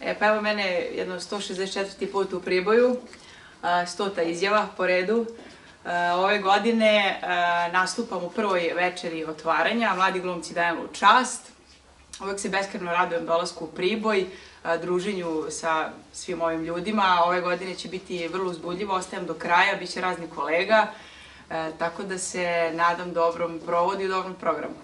E, pa evo mene jedno 164. put u Priboju, stota izjava po redu. E, ove godine e, nastupam u prvoj večeri otvaranja, mladi glumci dajem u čast. Uvek se beskreno radujem dolasku u Priboj, druženju sa svim ovim ljudima. Ove godine će biti vrlo uzbudljivo, ostajem do kraja, bit će razni kolega, e, tako da se nadam dobrom provodu i dobrom programu.